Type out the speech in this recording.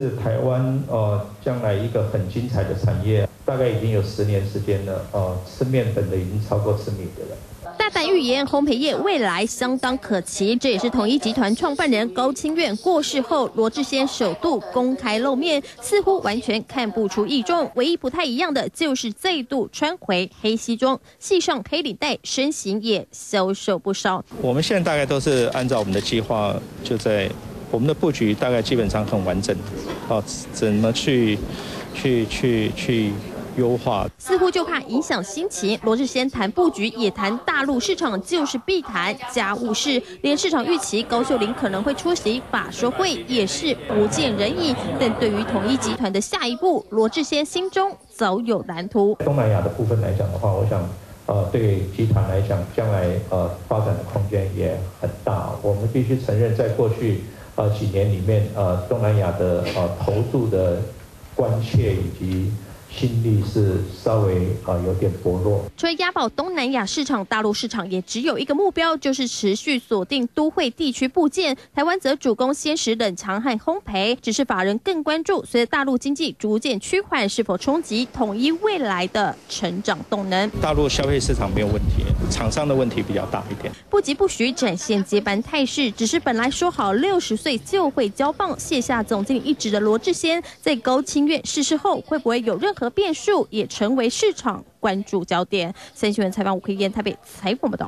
是台湾呃将来一个很精彩的产业，大概已经有十年时间了，呃，吃面粉的已经超过吃米的了。大胆预言，烘焙业未来相当可期。这也是统一集团创办人高清苑过世后，罗志先首度公开露面，似乎完全看不出异状。唯一不太一样的就是再度穿回黑西装，系上黑领带，身形也消瘦不少。我们现在大概都是按照我们的计划，就在我们的布局大概基本上很完整，哦，怎么去去去去。优化似乎就怕影响心情。罗志先谈布局，也谈大陆市场，就是必谈家务事。连市场预期高秀玲可能会出席法说会，也是不见人影。但对于统一集团的下一步，罗志先心中早有蓝图。东南亚的部分来讲的话，我想，呃，对集团来讲，将来呃发展的空间也很大。我们必须承认，在过去呃几年里面，呃，东南亚的呃投诉的关切以及。心力是稍微啊有点薄弱。除了押宝东南亚市场，大陆市场也只有一个目标，就是持续锁定都会地区部件。台湾则主攻鲜食冷藏和烘焙，只是法人更关注，随着大陆经济逐渐趋缓，是否冲击统一未来的成长动能？大陆消费市场没有问题，厂商的问题比较大一点。不急不徐展现接班态势，只是本来说好六十岁就会交棒卸下总经理一职的罗志先，在高清院逝世后，会不会有任和？变数也成为市场关注焦点。三新闻采访吴克燕台北采访报道。